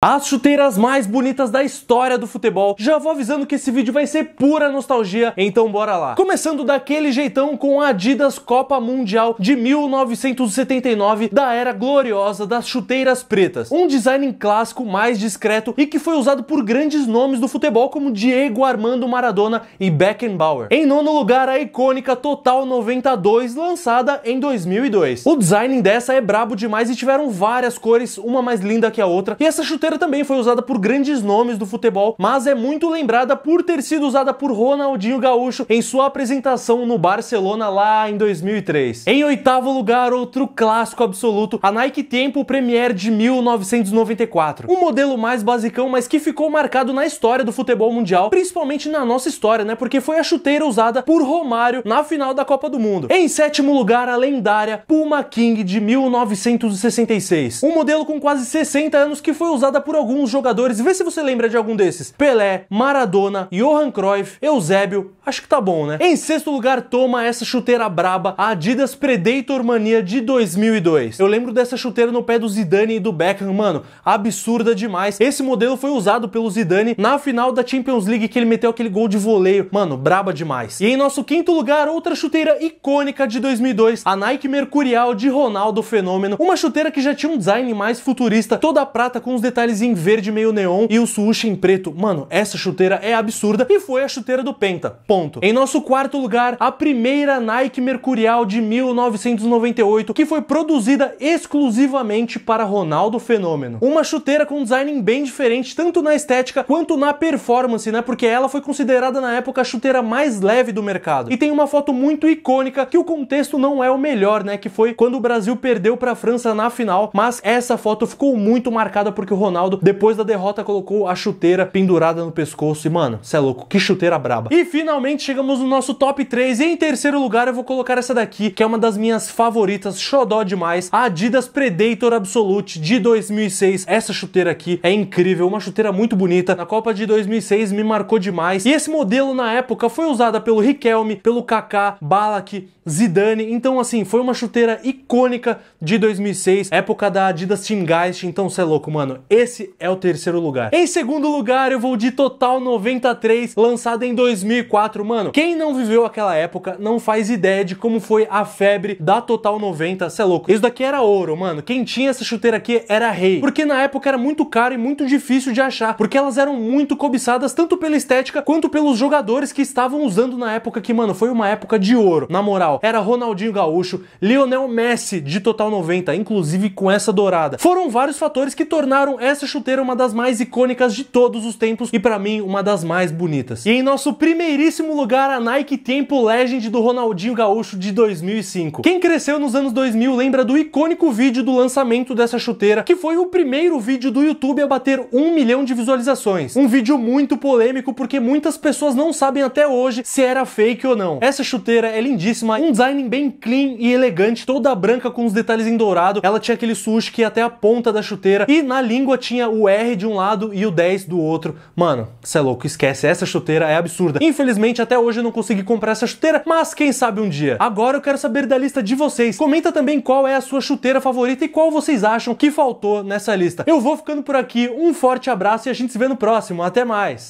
As chuteiras mais bonitas da história do futebol. Já vou avisando que esse vídeo vai ser pura nostalgia, então bora lá. Começando daquele jeitão com a Adidas Copa Mundial de 1979, da era gloriosa das chuteiras pretas. Um design clássico mais discreto e que foi usado por grandes nomes do futebol como Diego Armando Maradona e Beckenbauer. Em nono lugar, a icônica Total 92, lançada em 2002. O design dessa é brabo demais e tiveram várias cores, uma mais linda que a outra, e essa chuteira chuteira também foi usada por grandes nomes do futebol, mas é muito lembrada por ter sido usada por Ronaldinho Gaúcho em sua apresentação no Barcelona lá em 2003. Em oitavo lugar, outro clássico absoluto, a Nike Tempo Premier de 1994. Um modelo mais basicão, mas que ficou marcado na história do futebol mundial, principalmente na nossa história, né? Porque foi a chuteira usada por Romário na final da Copa do Mundo. Em sétimo lugar, a lendária Puma King de 1966. Um modelo com quase 60 anos que foi usada por alguns jogadores. Vê se você lembra de algum desses. Pelé, Maradona, Johan Cruyff, Eusébio. Acho que tá bom, né? Em sexto lugar, toma essa chuteira braba, a Adidas Predator Mania de 2002. Eu lembro dessa chuteira no pé do Zidane e do Beckham, mano, absurda demais. Esse modelo foi usado pelo Zidane na final da Champions League que ele meteu aquele gol de voleio. Mano, braba demais. E em nosso quinto lugar, outra chuteira icônica de 2002, a Nike Mercurial de Ronaldo Fenômeno. Uma chuteira que já tinha um design mais futurista, toda prata com os detalhes em verde meio neon e o swoosh em preto. Mano, essa chuteira é absurda e foi a chuteira do Penta. Ponto. Em nosso quarto lugar, a primeira Nike Mercurial de 1998, que foi produzida exclusivamente para Ronaldo Fenômeno. Uma chuteira com design bem diferente, tanto na estética quanto na performance, né? Porque ela foi considerada na época a chuteira mais leve do mercado. E tem uma foto muito icônica que o contexto não é o melhor, né? Que foi quando o Brasil perdeu para a França na final, mas essa foto ficou muito marcada porque o Ronaldo Ronaldo, depois da derrota, colocou a chuteira pendurada no pescoço. E, mano, cê é louco, que chuteira braba. E finalmente chegamos no nosso top 3. E em terceiro lugar eu vou colocar essa daqui, que é uma das minhas favoritas, xodó demais. A Adidas Predator Absolute de 2006. Essa chuteira aqui é incrível, uma chuteira muito bonita. Na Copa de 2006 me marcou demais. E esse modelo na época foi usada pelo Riquelme, pelo Kaká, Balak, Zidane. Então, assim, foi uma chuteira icônica de 2006, época da Adidas Team Geist. Então, cê é louco, mano. Esse é o terceiro lugar. Em segundo lugar, eu vou de Total 93, lançada em 2004. Mano, quem não viveu aquela época não faz ideia de como foi a febre da Total 90. Cê é louco. Isso daqui era ouro, mano. Quem tinha essa chuteira aqui era rei. Porque na época era muito caro e muito difícil de achar. Porque elas eram muito cobiçadas, tanto pela estética quanto pelos jogadores que estavam usando na época que, mano, foi uma época de ouro. Na moral, era Ronaldinho Gaúcho, Lionel Messi de Total 90, inclusive com essa dourada. Foram vários fatores que tornaram essa chuteira uma das mais icônicas de todos os tempos e para mim uma das mais bonitas. E em nosso primeiríssimo lugar a Nike Tempo Legend do Ronaldinho Gaúcho de 2005. Quem cresceu nos anos 2000 lembra do icônico vídeo do lançamento dessa chuteira, que foi o primeiro vídeo do YouTube a bater um milhão de visualizações. Um vídeo muito polêmico porque muitas pessoas não sabem até hoje se era fake ou não. Essa chuteira é lindíssima, um design bem clean e elegante, toda branca com os detalhes em dourado. Ela tinha aquele sushi que ia até a ponta da chuteira e na língua tinha o R de um lado e o 10 do outro. Mano, cê é louco, esquece, essa chuteira é absurda. Infelizmente até hoje eu não consegui comprar essa chuteira, mas quem sabe um dia. Agora eu quero saber da lista de vocês. Comenta também qual é a sua chuteira favorita e qual vocês acham que faltou nessa lista. Eu vou ficando por aqui, um forte abraço e a gente se vê no próximo. Até mais!